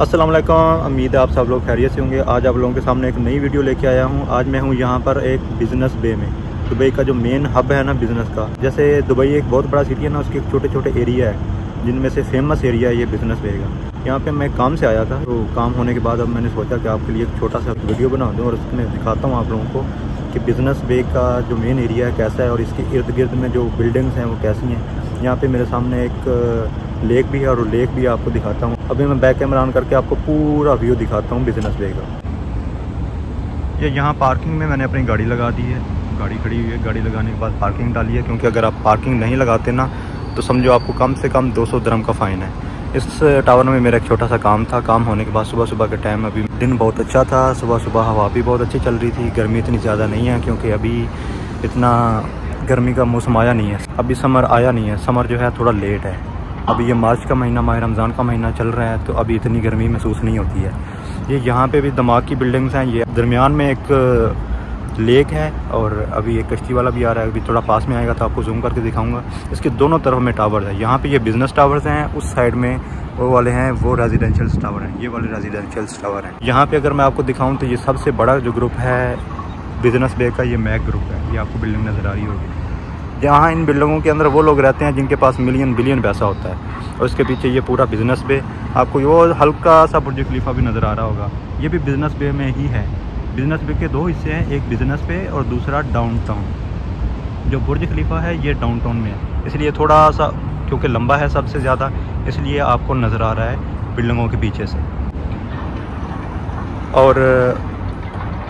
अस्सलाम वालेकुम उम्मीद है आप सब लोग खैरियत से होंगे। आज आप लोगों के सामने एक नई वीडियो लेके आया हूँ। आज मैं हूँ यहाँ पर एक बिज़नेस बे में। दुबई का जो मेन हब है ना बिज़नेस का, जैसे दुबई एक बहुत बड़ा सिटी है ना, उसके एक छोटे छोटे एरिया है, जिनमें से फ़ेमस एरिया है ये बिज़नेस बे का। यहाँ पे मैं काम से आया था तो काम होने के बाद अब मैंने सोचा कि आपके लिए एक छोटा सा वीडियो बना दूँ और उसमें दिखाता हूँ आप लोगों को कि बिज़नेस बे का जो मेन एरिया है कैसा है और इसके इर्द गिर्द में जो बिल्डिंग्स हैं वो कैसी हैं। यहाँ पर मेरे सामने एक लेक भी है और लेक भी आपको दिखाता हूँ। अभी मैं बैक कैमरा ऑन करके आपको पूरा व्यू दिखाता हूँ बिज़नेस वे का। ये यहाँ पार्किंग में मैंने अपनी गाड़ी लगा दी है। गाड़ी खड़ी हुई है। गाड़ी लगाने के बाद पार्किंग डाली है क्योंकि अगर आप पार्किंग नहीं लगाते ना तो समझो आपको कम से कम 200 दरम का फ़ाइन है। इस टावर में मेरा एक छोटा सा काम था। काम होने के बाद सुबह सुबह के टाइम अभी दिन बहुत अच्छा था। सुबह सुबह हवा भी बहुत अच्छी चल रही थी। गर्मी इतनी ज़्यादा नहीं है क्योंकि अभी इतना गर्मी का मौसम आया नहीं है। अभी समर आया नहीं है। समर जो है, थोड़ा लेट है। अभी ये मार्च का महीना, माह रमज़ान का महीना चल रहा है तो अभी इतनी गर्मी महसूस नहीं होती है। ये यहाँ पे भी दमाग की बिल्डिंग्स हैं, ये दरमियान में एक लेक है, और अभी एक कश्ती वाला भी आ रहा है, अभी थोड़ा पास में आएगा तो आपको जूम करके दिखाऊँगा। इसके दोनों तरफ़ में टावर्स है। यहाँ पे ये बिज़नेस टावर्स हैं, उस साइड में वो वाले हैं, वो रेजिडेंशियल टावर हैं, ये वाले रेजिडेंशियल टावर हैं। यहाँ पे अगर मैं आपको दिखाऊँ तो ये सबसे बड़ा जो ग्रुप है बिज़नेस बे का ये मैक ग्रुप है, ये आपको बिल्डिंग नज़र आ रही होगी। जहाँ इन बिल्डिंगों के अंदर वो लोग रहते हैं जिनके पास मिलियन बिलियन पैसा होता है। और उसके पीछे ये पूरा बिज़नेस बे आपको वो हल्का सा बुर्ज खलीफा भी नज़र आ रहा होगा। ये भी बिज़नेस बे में ही है। बिज़नेस बे के दो हिस्से हैं, एक बिज़नेस बे और दूसरा डाउन टाउन जो बुर्ज खलीफा है, ये डाउन टाउन में है। इसलिए थोड़ा सा, क्योंकि लंबा है सबसे ज़्यादा, इसलिए आपको नज़र आ रहा है बिल्डिंगों के पीछे से। और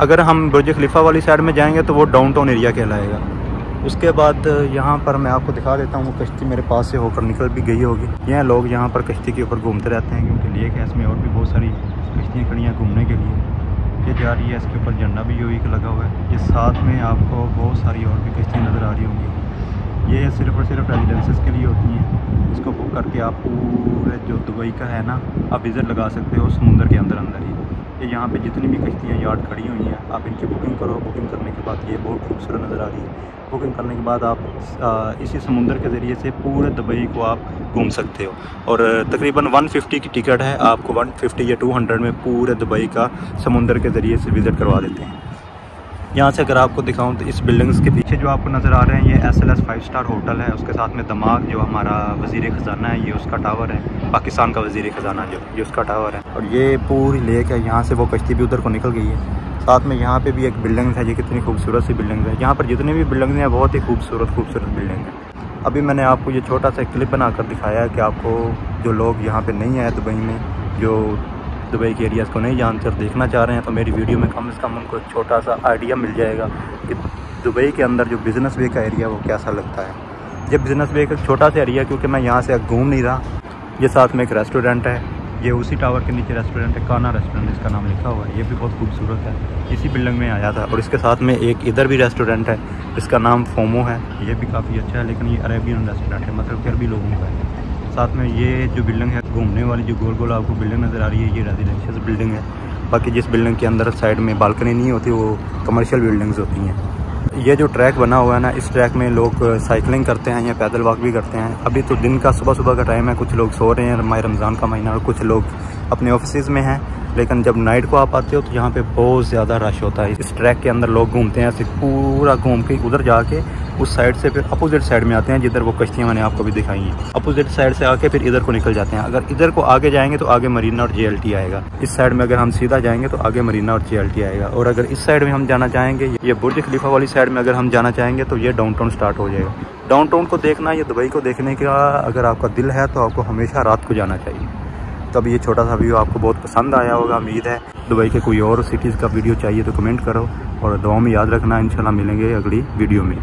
अगर हम बुर्ज खलीफा वाली साइड में जाएँगे तो वो डाउन टाउन एरिया कहलाएगा। उसके बाद यहाँ पर मैं आपको दिखा देता हूँ वो कश्ती मेरे पास से होकर निकल भी गई होगी। यहाँ लोग यहाँ पर कश्ती के ऊपर घूमते रहते हैं, क्योंकि लेक है, इसमें और भी बहुत सारी कश्तियाँ खड़ी हैं घूमने के लिए। ये जा रही है, इसके ऊपर झंडा भी यूँ लगा हुआ है। ये साथ में आपको बहुत सारी और भी कश्तियाँ नज़र आ रही होंगी। ये सिर्फ़ और सिर्फ़ रेजिडेंसेस के लिए होती हैं। इसको बुक करके आप पूरे जो दुबई का है ना, आप विज़िट लगा सकते हो समुंदर के अंदर अंदर ही। ये यहाँ पे जितनी भी कश्तियाँ यार्ड खड़ी हुई हैं, आप इनकी बुकिंग करो। बुकिंग करने के बाद ये बहुत खूबसूरत नज़र आ रही है। बुकिंग करने के बाद आप इसी समुंदर के ज़रिए से पूरे दुबई को आप घूम सकते हो। और तकरीबन 150 की टिकट है। आपको 150 या 200 में पूरे दुबई का समुंदर के ज़रिए से विज़िट करवा देते हैं। यहाँ से अगर आपको दिखाऊँ तो इस बिल्डिंग्स के पीछे जो आपको नज़र आ रहे हैं, ये S L S five star hotel है। उसके साथ में दमाग, जो हमारा वज़ी ख़जाना है, ये उसका टावर है। पाकिस्तान का वज़ी ख़जाना जो, ये उसका टावर है। और ये पूरी लेक है, यहाँ से वो कश्ती भी उधर को निकल गई है। साथ में यहाँ पे भी एक बिल्डिंग है, ये कितनी खूबसूरत सी बिल्डिंग है। यहाँ पर जितनी भी बिल्डिंग हैं, बहुत ही खूबसूरत खूबसूरत बिल्डिंग है। अभी मैंने आपको ये छोटा सा क्लिप बनाकर दिखाया है कि आपको जो लोग यहाँ पर नहीं आए दुबई में, जो दुबई के एरियाज़ को नहीं जानते और देखना चाह रहे हैं तो मेरी वीडियो में कम से कम उनको एक छोटा सा आइडिया मिल जाएगा कि दुबई के अंदर जो बिज़नेस वे का एरिया वो कैसा लगता है। ये बिज़नेस वे का छोटा सा एरिया क्योंकि मैं यहाँ से घूम नहीं रहा। ये साथ में एक रेस्टोरेंट है, ये उसी टावर के नीचे रेस्टोरेंट है काना रेस्टोरेंट इसका नाम लिखा हुआ है, ये भी बहुत खूबसूरत है। इसी बिल्डिंग में आया था, और इसके साथ में एक इधर भी रेस्टोरेंट है, जिसका नाम फोमो है, ये भी काफ़ी अच्छा है, लेकिन ये अरेबियन रेस्टोरेंट है मतलब कि अरबी लोगों का साथ में ये जो बिल्डिंग है, घूमने वाली जो गोल गोल आपको बिल्डिंग नज़र आ रही है, ये रेजिडेंशियल बिल्डिंग है। बाकी जिस बिल्डिंग के अंदर साइड में बालकनी नहीं होती, वो कमर्शियल बिल्डिंग्स होती हैं। ये जो ट्रैक बना हुआ है ना, इस ट्रैक में लोग साइकिलिंग करते हैं या पैदल वॉक भी करते हैं। अभी तो दिन का सुबह सुबह का टाइम है, कुछ लोग सो रहे हैं माह रमज़ान का महीना, और कुछ लोग अपने ऑफ़िस में हैं। लेकिन जब नाइट को आप आते हो तो यहाँ पे बहुत ज़्यादा रश होता है। इस ट्रैक के अंदर लोग घूमते हैं, ऐसे पूरा घूम के उधर जाके उस साइड से फिर अपोजिट साइड में आते हैं, जिधर वो कश्तियाँ मैंने आपको भी दिखाई हैं। अपोजिट साइड से आके फिर इधर को निकल जाते हैं। अगर इधर को आगे जाएँगे तो आगे मरीना और जेएलटी आएगा। इस साइड में अगर हम सीधा जाएँगे तो आगे मरीना और जेएलटी आएगा। और अगर इस साइड में हम जाना चाहेंगे, ये बुर्ज खलीफा वाली साइड में अगर हम जाना चाहेंगे तो ये डाउन स्टार्ट हो जाएगा। डाउन को देखना, या दुबई को देखने का अगर आपका दिल है तो आपको हमेशा रात को जाना चाहिए। तब ये छोटा सा व्यू आपको बहुत पसंद आया होगा, उम्मीद है। दुबई के कोई और सिटीज़ का वीडियो चाहिए तो कमेंट करो। और दुआ में याद रखना, इंशाल्लाह मिलेंगे अगली वीडियो में।